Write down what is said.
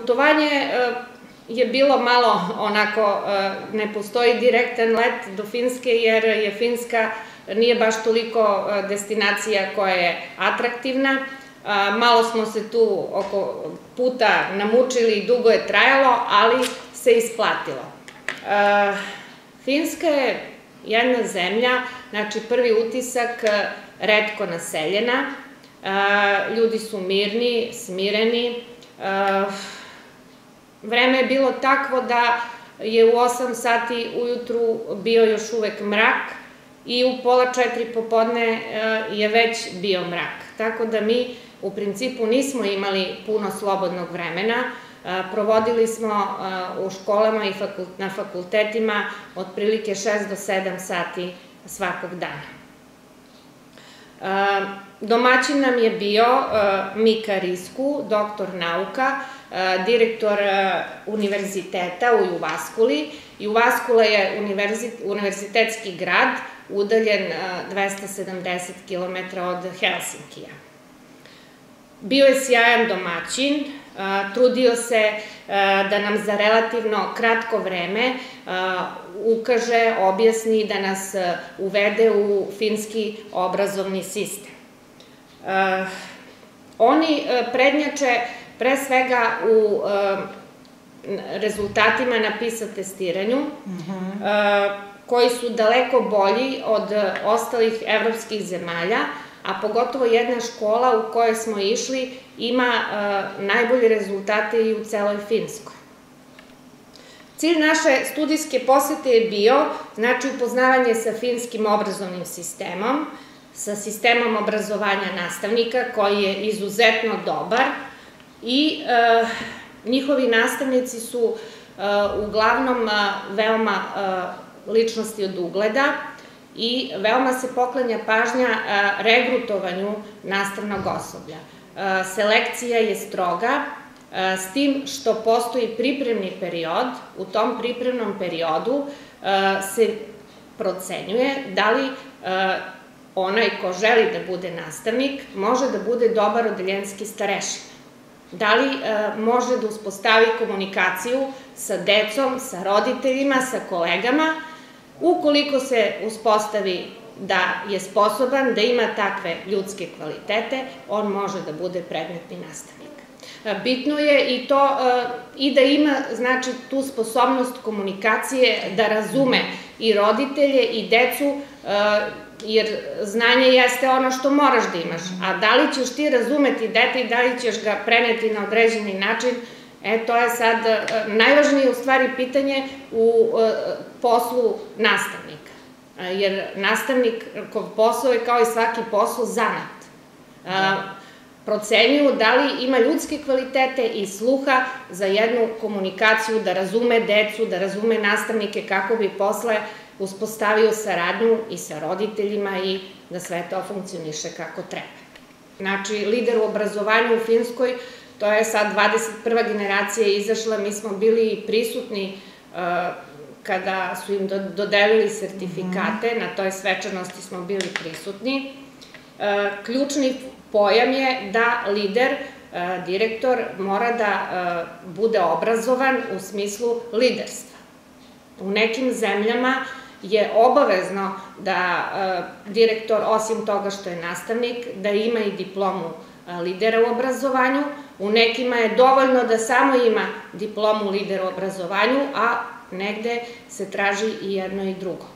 Putovanje je bilo malo onako, ne postoji direktan let do Finske jer je Finska nije baš toliko destinacija koja je atraktivna. Malo smo se tu oko puta namučili, dugo je trajalo, ali se isplatilo. Finska je jedna zemlja, znači prvi utisak, redko naseljena, ljudi su mirni, smireni, vreme je bilo takvo da je u 8 sati ujutru bio još uvek mrak i u pola četiri popodne je već bio mrak. Tako da mi u principu nismo imali puno slobodnog vremena, provodili smo u školama i na fakultetima otprilike 6 do 7 sati svakog dana. Domaćin nam je bio Mika Risku, doktor nauka, direktor univerziteta u Juvaskuli. Juvaskula je univerzitetski grad, udaljen 270 km od Helsinkija. Bio je sjajan domaćin, trudio se da nam za relativno kratko vreme ukaže, objasni, da nas uvede u finski obrazovni sistem. Oni prednjače pre svega u rezultatima na PISA testiranju, koji su daleko bolji od ostalih evropskih zemalja, a pogotovo jedna škola u kojoj smo išli ima najbolje rezultate i u celoj Finskoj. Cilj naše studijske posete je bio, znači, upoznavanje sa finskim obrazovnim sistemom, sa sistemom obrazovanja nastavnika, koji je izuzetno dobar i njihovi nastavnici su uglavnom veoma ličnosti od ugleda, i veoma se poklanja pažnja regrutovanju nastavnog osoblja. Selekcija je stroga, s tim što postoji pripremni period, u tom pripremnom periodu se procenjuje da li onaj ko želi da bude nastavnik može da bude dobar odeljenski starešin. Da li može da uspostavi komunikaciju sa decom, sa roditeljima, sa kolegama, Ukoliko se uspostavi da je sposoban, da ima takve ljudske kvalitete, on može da bude predmetni nastavnik. Bitno je i to i da ima znači tu sposobnost komunikacije da razume i roditelje i decu jer znanje jeste ono što moraš da imaš, a da li ćeš ti razumeti dete i da li ćeš ga preneti na određeni način, E, to je sad najvažnije u stvari pitanje u poslu nastavnika. Jer nastavnik, kod posao je kao i svaki posao zanat. Procenjuju da li ima ljudske kvalitete i sluha za jednu komunikaciju, da razume decu, da razume nastavnike, kako bi posle uspostavio saradnju i sa roditeljima i da sve to funkcioniše kako treba. Znači, lider u obrazovanju u Finskoj To je sad 21. generacija izašla, mi smo bili prisutni uh, kada su im dodelili sertifikate, na toj svečanosti smo bili prisutni. Uh, ključni pojam je da lider, uh, direktor, mora da bude obrazovan u smislu liderstva. U nekim zemljama je obavezno da direktor, osim toga što je nastavnik, da ima i diplomu lidera u obrazovanju, U nekima je dovoljno da samo ima diplomu lidera u obrazovanju, a negde se traži i jedno i drugo.